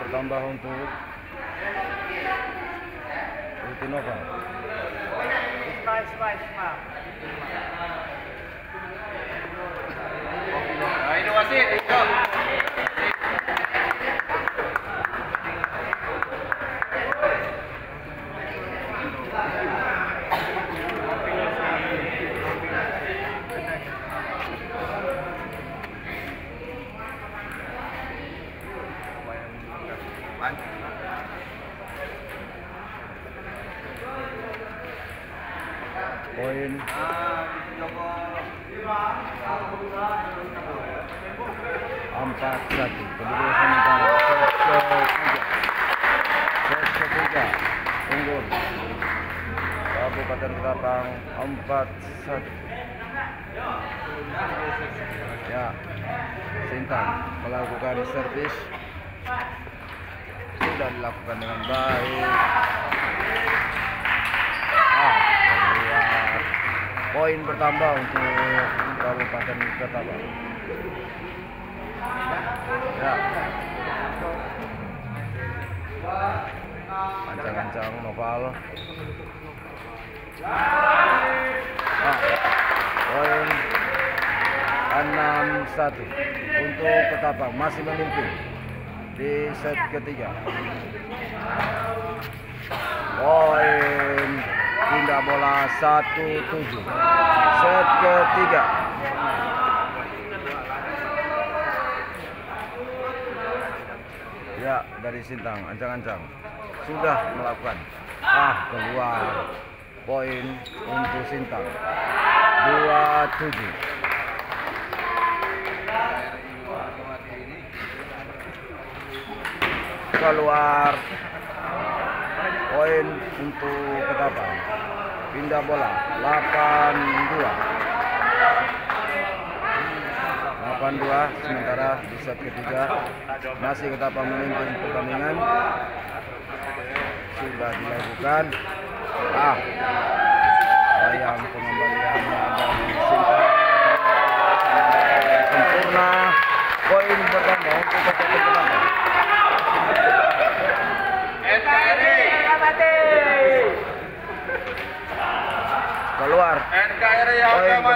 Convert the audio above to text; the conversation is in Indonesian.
bertambah untuk Rutinova. Isma, Isma, Isma. Nah, itu. Poin empat satu. Unggul. Kabupaten Ketapang empat satu. Ya, Sintang melakukan servis sudah dilakukan dengan baik. Ah, keluar. Poin bertambah untuk Kabupaten Ketapang. Ya. Ancang-ancang Noval. Ah, poin 6-1 untuk Ketapang masih memimpin di set ketiga. Poin pindah bola 1-7. Set ketiga. Ya, dari Sintang, ancang-ancang sudah melakukan. Ah, keluar poin untuk Sintang. 27. Keluar poin untuk Ketapang. Pindah bola 82. 82 sementara di set ketiga masih Ketapang memimpin pertandingan. Sudah dilakukan. Ah sayang pengembaliannya. Dari sempurna. Poin pertama untuk Ketapang NKRI. Mati. Keluar. NKRI poin Agama